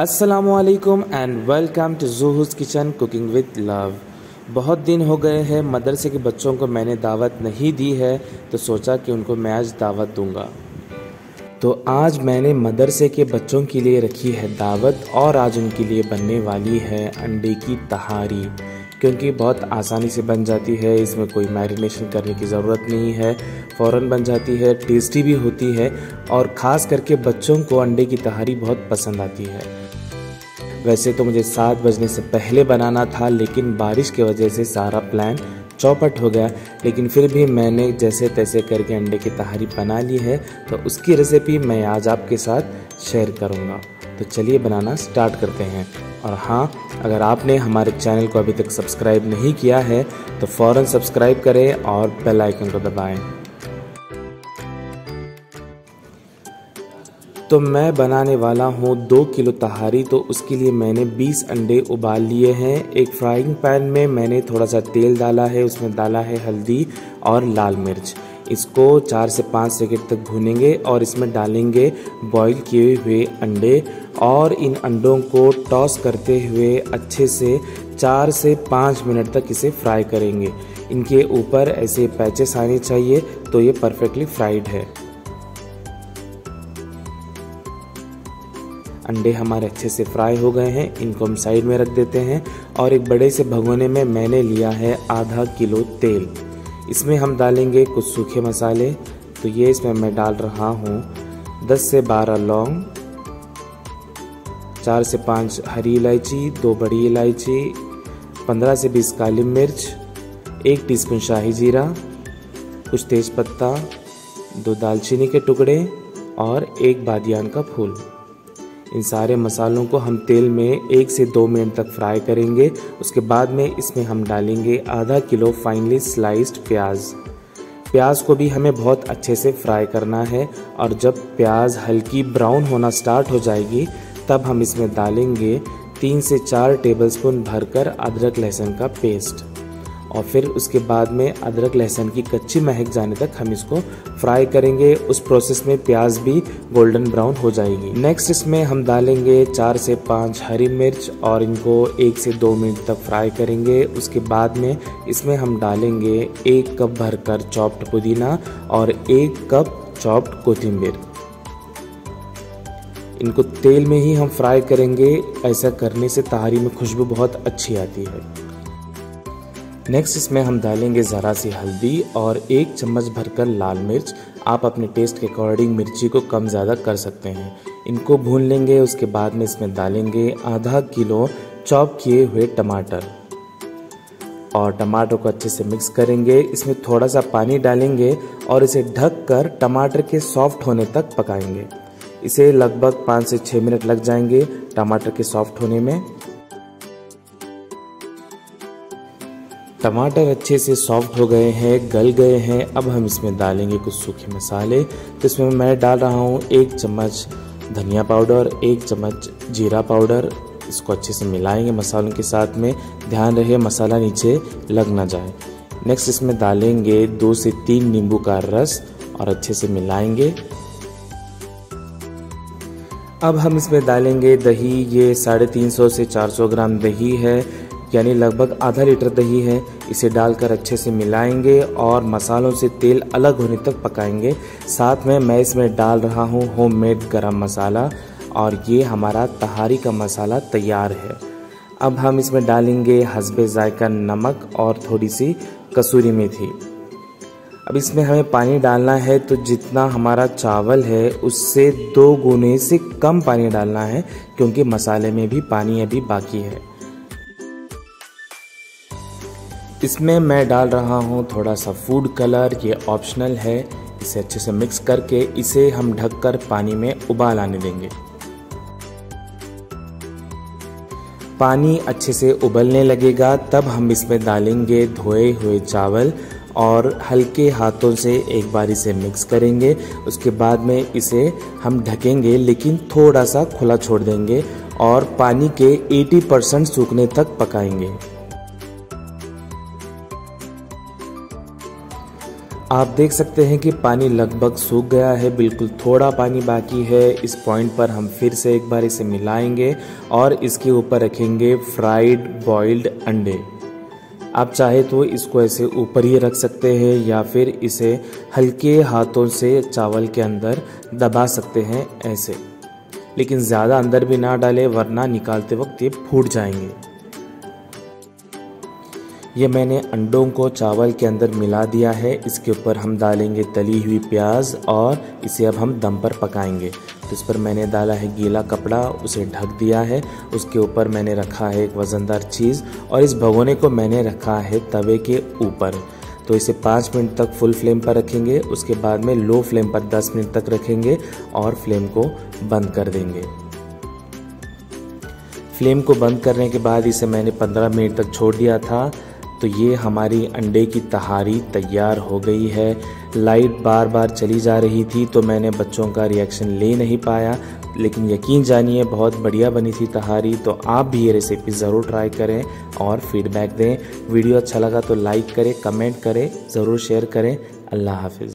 असलकुम and welcome to जूहूस kitchen cooking with love बहुत दिन हो गए हैं मदरसे के बच्चों को मैंने दावत नहीं दी है तो सोचा कि उनको मैं आज दावत दूँगा। तो आज मैंने मदरसे के बच्चों के लिए रखी है दावत और आज उनके लिए बनने वाली है अंडे की तहारी, क्योंकि बहुत आसानी से बन जाती है, इसमें कोई मैरिनेशन करने की ज़रूरत नहीं है फ़ौर बन जाती है, टेस्टी भी होती है और ख़ास करके बच्चों को अंडे की तहारी बहुत पसंद आती है। वैसे तो मुझे सात बजने से पहले बनाना था, लेकिन बारिश की वजह से सारा प्लान चौपट हो गया। लेकिन फिर भी मैंने जैसे तैसे करके अंडे की तहारी बना ली है तो उसकी रेसिपी मैं आज आपके साथ शेयर करूँगा। तो चलिए बनाना स्टार्ट करते हैं। और हाँ अगर आपने हमारे चैनल को अभी तक सब्सक्राइब नहीं किया है तो फ़ौर सब्सक्राइब करें और बेल आइकन को दबाएँ। तो मैं बनाने वाला हूँ दो किलो तहारी तो उसके लिए मैंने 20 अंडे उबाल लिए हैं। एक फ्राइंग पैन में मैंने थोड़ा सा तेल डाला है, उसमें डाला है हल्दी और लाल मिर्च। इसको चार से पाँच सेकेंड तक भूनेंगे और इसमें डालेंगे बॉईल किए हुए अंडे और इन अंडों को टॉस करते हुए अच्छे से चार से पाँच मिनट तक इसे फ्राई करेंगे। इनके ऊपर ऐसे पैचेस आने चाहिए तो ये परफेक्टली फ्राइड है। अंडे हमारे अच्छे से फ्राई हो गए हैं, इनको हम साइड में रख देते हैं और एक बड़े से भगोने में मैंने लिया है आधा किलो तेल। इसमें हम डालेंगे कुछ सूखे मसाले। तो ये इसमें मैं डाल रहा हूँ 10 से 12 लौंग, चार से पाँच हरी इलायची, दो बड़ी इलायची 15 से 20 काली मिर्च, एक टीस्पून शाही जीरा, कुछ तेज पत्ता, दो दालचीनी के टुकड़े और एक बादियान का फूल। इन सारे मसालों को हम तेल में एक से दो मिनट तक फ्राई करेंगे। उसके बाद में इसमें हम डालेंगे आधा किलो फाइनली स्लाइस्ड प्याज। प्याज को भी हमें बहुत अच्छे से फ्राई करना है और जब प्याज हल्की ब्राउन होना स्टार्ट हो जाएगी, तब हम इसमें डालेंगे तीन से चार टेबलस्पून भरकर अदरक लहसुन का पेस्ट और फिर उसके बाद में अदरक लहसुन की कच्ची महक जाने तक हम इसको फ्राई करेंगे। उस प्रोसेस में प्याज भी गोल्डन ब्राउन हो जाएगी। नेक्स्ट इसमें हम डालेंगे चार से पाँच हरी मिर्च और इनको एक से दो मिनट तक फ्राई करेंगे। उसके बाद में इसमें हम डालेंगे एक कप भरकर चॉप्ड पुदीना और एक कप चॉप्ड कोथिम्बिर इनको तेल में ही हम फ्राई करेंगे। ऐसा करने से तहारी में खुशबू बहुत अच्छी आती है। नेक्स्ट इसमें हम डालेंगे ज़रा सी हल्दी और एक चम्मच भरकर लाल मिर्च। आप अपने टेस्ट के अकॉर्डिंग मिर्ची को कम ज़्यादा कर सकते हैं। इनको भून लेंगे, उसके बाद में इसमें डालेंगे आधा किलो चॉप किए हुए टमाटर। और टमाटर को अच्छे से मिक्स करेंगे। इसमें थोड़ा सा पानी डालेंगे और इसे ढक कर टमाटर के सॉफ्ट होने तक पकाएँगे। इसे लगभग पाँच से छः मिनट लग जाएँगे टमाटर के सॉफ्ट होने में। टमाटर अच्छे से सॉफ्ट हो गए हैं, गल गए हैं, अब हम इसमें डालेंगे कुछ सूखे मसाले। तो इसमें मैं डाल रहा हूँ एक चम्मच धनिया पाउडर, एक चम्मच जीरा पाउडर। इसको अच्छे से मिलाएँगे मसालों के साथ में। ध्यान रहे, मसाला नीचे लग ना जाए। नेक्स्ट इसमें डालेंगे दो से तीन नींबू का रस और अच्छे से मिलाएँगे। अब हम इसमें डालेंगे दही। ये साढ़े तीन सौ से चार सौ ग्राम दही है। यानी लगभग आधा लीटर दही है। इसे डालकर अच्छे से मिलाएँगे और मसालों से तेल अलग होने तक पकाएँगे। साथ में मैं इसमें डाल रहा हूँ होममेड गरम मसाला और ये हमारा तहारी का मसाला तैयार है। अब हम इसमें डालेंगे हसबे जायका नमक और थोड़ी सी कसूरी मेथी। अब इसमें हमें पानी डालना है तो जितना हमारा चावल है, उससे दो गुने से कम पानी डालना है, क्योंकि मसाले में भी पानी अभी बाकी है। इसमें मैं डाल रहा हूँ थोड़ा सा फ़ूड कलर ये ऑप्शनल है। इसे अच्छे से मिक्स करके इसे हम ढककर पानी में उबाल आने देंगे। पानी अच्छे से उबलने लगेगा, तब हम इसमें डालेंगे धोए हुए चावल और हल्के हाथों से एक बार इसे मिक्स करेंगे। उसके बाद में इसे हम ढकेंगे, लेकिन थोड़ा सा खुला छोड़ देंगे और पानी के 80 परसेंट सूखने तक पकाएँगे। आप देख सकते हैं कि पानी लगभग सूख गया है, बिल्कुल थोड़ा पानी बाकी है। इस पॉइंट पर हम फिर से एक बार इसे मिलाएँगे और इसके ऊपर रखेंगे फ्राइड बॉइल्ड अंडे। आप चाहे तो इसको ऐसे ऊपर ही रख सकते हैं या फिर इसे हल्के हाथों से चावल के अंदर दबा सकते हैं ऐसे। लेकिन ज़्यादा अंदर भी ना डालें, वरना निकालते वक्त ये फूट जाएँगे। ये मैंने अंडों को चावल के अंदर मिला दिया है। इसके ऊपर हम डालेंगे तली हुई प्याज और इसे अब हम दम पर पकाएँगे। तो इस पर मैंने डाला है गीला कपड़ा, उसे ढक दिया है। उसके ऊपर मैंने रखा है एक वज़नदार चीज़ और इस भगोने को मैंने रखा है तवे के ऊपर। तो इसे पाँच मिनट तक फुल फ्लेम पर रखेंगे। उसके बाद में लो फ्लेम पर दस मिनट तक रखेंगे और फ्लेम को बंद कर देंगे। फ्लेम को बंद करने के बाद इसे मैंने पंद्रह मिनट तक छोड़ दिया था। तो ये हमारी अंडे की तहारी तैयार हो गई है। लाइट बार बार चली जा रही थी तो मैंने बच्चों का रिएक्शन ले नहीं पाया। लेकिन यकीन जानिए, बहुत बढ़िया बनी थी तहारी तो आप भी ये रेसिपी ज़रूर ट्राई करें और फीडबैक दें। वीडियो अच्छा लगा तो लाइक करें कमेंट करें, ज़रूर शेयर करें। अल्लाह हाफिज़।